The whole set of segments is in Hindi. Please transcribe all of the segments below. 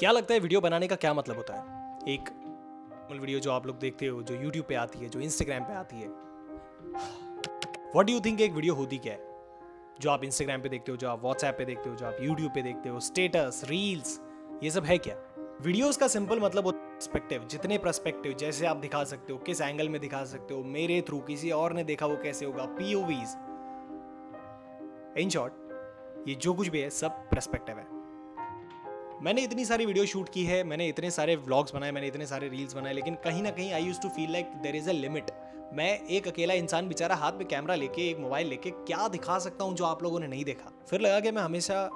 क्या लगता है वीडियो बनाने का क्या मतलब होता है? एक वीडियो जो आप लोग देखते हो, जो यूट्यूब पे आती है, जो इंस्टाग्राम पे आती है। वॉट डू थिंक एक वीडियो होती क्या है? जो आप इंस्टाग्राम पे देखते हो, जो आप व्हाट्सएप पे देखते हो, जो आप यूट्यूब पे देखते हो स्टेटस रील्स ये सब है क्या? वीडियोस का सिंपल मतलब पर्सपेक्टिव जितने पर्सपेक्टिव जैसे आप दिखा सकते हो, किस एंगल में दिखा सकते हो, मेरे थ्रू किसी और ने देखा वो कैसे होगा पीओवीज इन शॉर्ट ये जो कुछ भी है, सब पर्सपेक्टिव है। मैंने इतनी सारी वीडियो शूट की है, मैंने इतने सारे व्लॉग्स बनाए, मैंने इतने सारे रील्स बनाए, लेकिन कहीं ना कहीं I use to feel like there is a limit मैं एक अकेला इंसान बेचारा हाथ में कैमरा लेके, एक मोबाइल लेके क्या दिखा सकता हूँ जो आप लोगों ने नहीं देखा? फिर लगा कि मैं हमेशा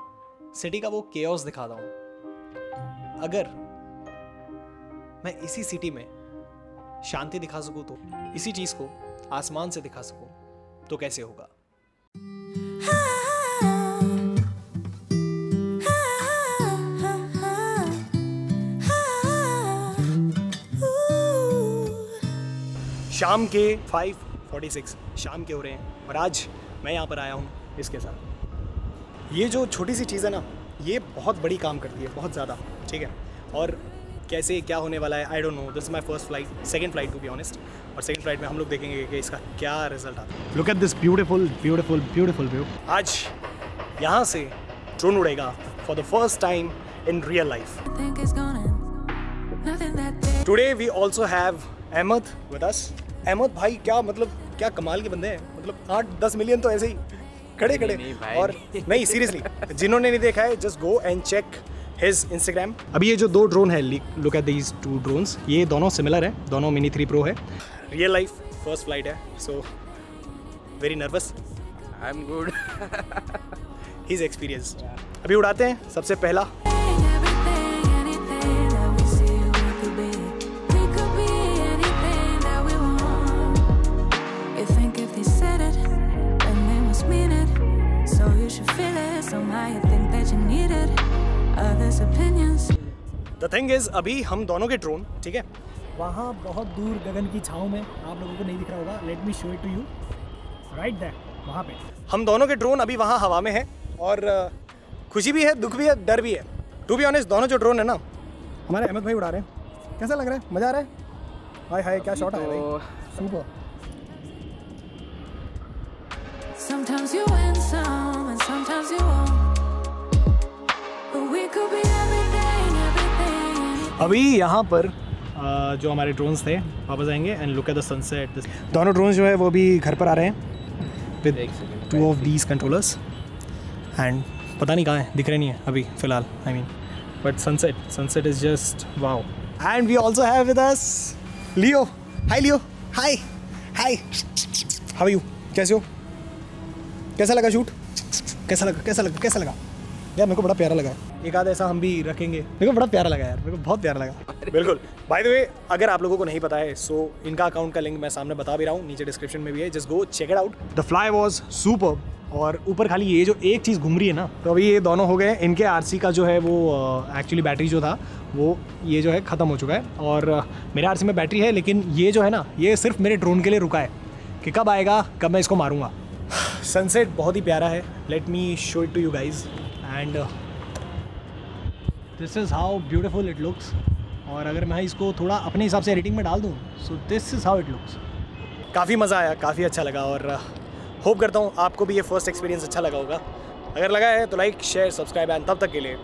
सिटी का वो केओस दिखाता हूँ। अगर मैं इसी सिटी में शांति दिखा सकूँ तो इसी चीज़ को आसमान से दिखा सकूँ तो कैसे होगा? शाम के 5:46 शाम के हो रहे हैं और आज मैं यहाँ पर आया हूँ इसके साथ। ये जो छोटी सी चीज़ है ना ये बहुत बड़ी काम करती है बहुत ज़्यादा ठीक है? और कैसे क्या होने वाला है I don't know this my first flight second flight to be honest और सेकेंड फ़्लाइट में हम लोग देखेंगे कि इसका क्या रिज़ल्ट आता है। Look at this beautiful beautiful beautiful view आज यहाँ से ड्रोन उड़ेगा for the first time in real life today we also have Ahmed with us Ahmed भाई क्या मतलब क्या कमाल के बंदे हैं। मतलब आठ दस मिलियन तो ऐसे ही। खड़े खड़े। और नहीं सीरियसली जिन्होंने नहीं देखा है just go and check his Instagram अभी ये जो दो ड्रोन है look at these two drones ये दोनों सिमिलर है दोनों मिनी थ्री प्रो है। रियल लाइफ फ़र्स्ट फ़्लाइट है so very nervous I am good he is experience अभी उड़ाते हैं सबसे पहला। थिंग इज़ अभी हम दोनों के ड्रोन ठीक है? वहाँ बहुत दूर गगन की छाँव में आप लोगों को नहीं दिख रहा होगा। Let me show it to you right that वहाँ पे। हम दोनों के ड्रोन अभी वहाँ हवा में है और खुशी भी है दुख भी है डर भी है। टू बी ऑनेस्ट दोनों जो ड्रोन है ना हमारे अहमद भाई उड़ा रहे हैं। कैसा लग रहा है? मज़ा आ रहा है? हाय हाय क्या शॉट आया भाई? Super Sometimes you win some and sometimes you won't. अभी यहाँ पर जो हमारे ड्रोन्स थे वापस आएँगे and look at the sunset दोनों ड्रोन्स जो है वो भी घर पर आ रहे हैं with two of these controllers and पता नहीं कहाँ है दिख रहे नहीं है अभी फ़िलहाल I mean but sunset sunset is just wow and we also have with us Leo hi Leo hi hi how you कैसे हो? कैसा लगा शूट कैसा लगा कैसा लगा कैसा लगा? यार मेरे को बड़ा प्यारा लगा। है एक आध ऐसा हम भी रखेंगे। मेरे को बड़ा प्यारा लगा यार मेरे को बहुत प्यारा लगा। बिल्कुल। बाय द वे अगर आप लोगों को नहीं पता है सो इनका अकाउंट का लिंक मैं सामने बता भी रहा हूँ नीचे डिस्क्रिप्शन में भी है just go check it out the fly was super और ऊपर खाली ये जो एक चीज़ घूम रही है ना तो अभी ये दोनों हो गए इनके आरसी का जो है वो एक्चुअली बैटरी जो था वो ये जो है ख़त्म हो चुका है। और मेरे आरसी में बैटरी है लेकिन ये जो है ना ये सिर्फ़ मेरे ड्रोन के लिए रुका है कि कब आएगा कब मैं इसको मारूँगा। सनसेट बहुत ही प्यारा है। Let me show it to you guys and this is how beautiful it looks और अगर मैं इसको थोड़ा अपने हिसाब से एडिटिंग में डाल दूँ so this is how it looks काफ़ी मज़ा आया काफ़ी अच्छा लगा और होप uh, करता हूँ आपको भी ये फ़र्स्ट एक्सपीरियंस अच्छा लगा होगा। अगर लगा है तो लाइक शेयर सब्सक्राइब एंड तब तक के लिए